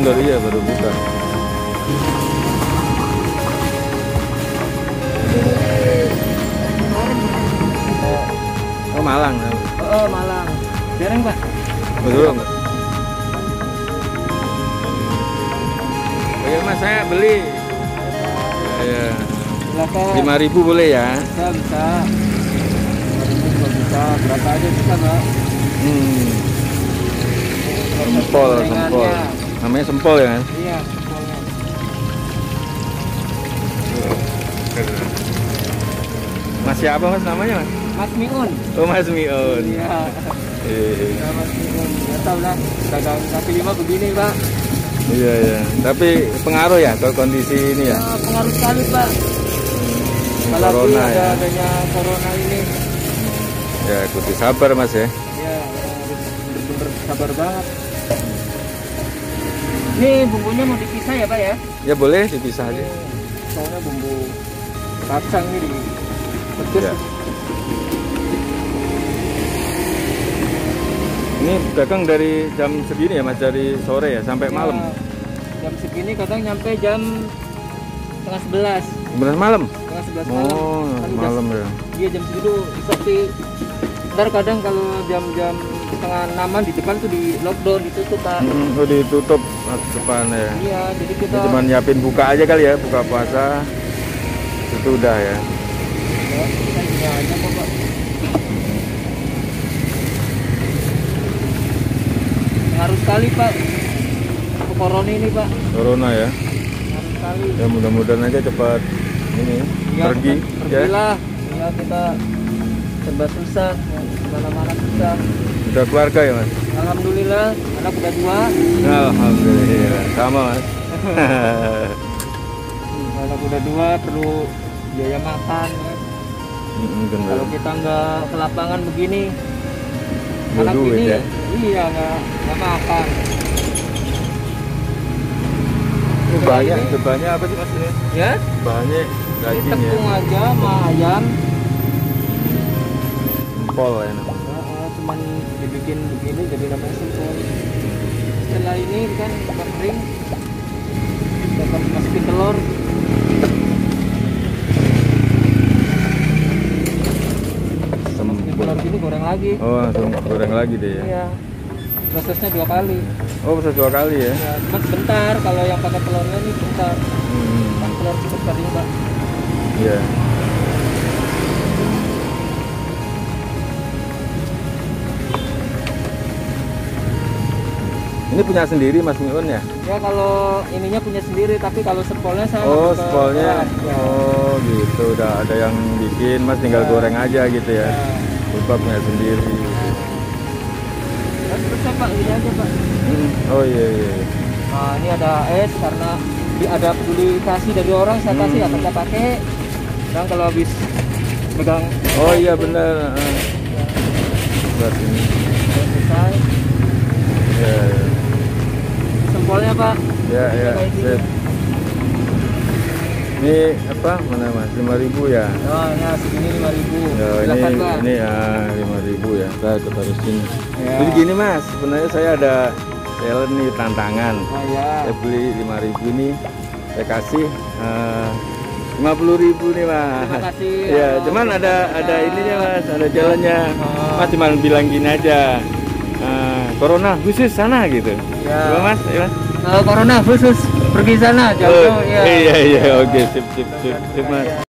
baru iya baru buka. Oh Malang. Oh, Malang. Dereng, Pak. Betul? Oke mas saya beli. Ya, ya. Lima ribu boleh ya? Bisa, bisa. Ini juga bisa. Berapa aja bisa, Pak? Hmm. Sempol, sempol. Namanya sempol ya? Mas? Iya, sempolnya. Mas siapa mas namanya mas? Mas Miun. Oh Mas Mion. Iya. Eh, Ya, Mas Miun. Ya tahu lah. Dagang kaki lima begini, Pak. Iya iya. Tapi pengaruh ya ke kondisi ini ya. Ya, pengaruh sekali, Pak. Apalagi corona ada ya. adanya corona ini. Ya ikuti sabar mas ya. Ya, harus bener-bener sabar banget. Ini bumbunya mau dipisah ya, Pak ya? Ya boleh dipisah aja. Soalnya bumbu kacang ini pedes. Ya. Ini dagang dari jam segini ya mas dari sore ya sampai malam. Ya, jam segini kadang nyampe jam setengah sebelas Benar malam. setengah sebelas malam Oh Kan udah- malam ya. iya jam segitu seperti ntar kadang kalau jam-jam setengah enaman di depan tuh di lockdown ditutup pak Hmm, oh ditutup depan ya. iya jadi kita Ini cuma nyiapin buka aja kali ya buka puasa. Itu udah ya. ya, kita gini aja kok pak ngaruh sekali pak ke corona ini pak Corona ya. ngaruh sekali Ya mudah-mudahan aja cepat ini Iya, pergi kita- ya. pergilah ya kita serba susah mana-mana susah Udah keluarga ya mas. alhamdulillah anak udah dua Alhamdulillah sama mas. anak udah dua perlu biaya makan. Mm, kalau kita nggak ke lapangan begini Nggak anak duit ini ya. iya nggak nggak makan Ini banyak, banyak apa sih mas ya Banyak daging ya. tepung aja sama ayam Empol ya namanya. Nah, cuman dibikin begini jadi namanya sempol setelah ini kan kering kita masukin telur. Masukin telur gini goreng lagi. Oh langsung goreng lagi deh ya. iya. Prosesnya dua kali. Oh bisa dua kali ya. ya cuma sebentar kalau yang pakai telurnya ini bentar. Hmm, kan telur cukup kering pak Iya. Ini punya sendiri Mas Miun ya? ya kalau ininya punya sendiri tapi kalau sempolnya saya Oh, orang, ya. Oh, gitu. Udah ada yang bikin, Mas tinggal Ya. goreng aja gitu ya. Ya. Lupa punya sendiri. Ya, terus pak ini aja pak Hmm. Oh iya iya. Nah, ini ada es karena di, ada peduli kasih dari orang saya kasih Hmm. apa saya pakai. Dan kalau habis pegang Oh iya benar. ya, Buat ini. selesai. Ya, ya. Sempolnya pak. Ya, ya, sip. Ini apa? Mana Mas? 5000 ya? Oh ya segini lima ribu. Ya, ini Silakan pak. ini ya 5000 ya. Saya taruh sini. Ya. Jadi gini Mas, sebenarnya saya ada challenge nih tantangan. Oh ya. Saya beli 5000 ini saya kasih eh, 50000 nih Mas. Terima kasih. Ya, Oh, cuman ada ada ininya Mas, ada jalannya. Oh. Mas cuma bilang gini aja. eh, corona khusus sana gitu. Ya. Coba Mas, ya, Mas. Kalau corona khusus pergi sana jauh. Oh, ya. iya iya oke sip sip sip, sip Mas.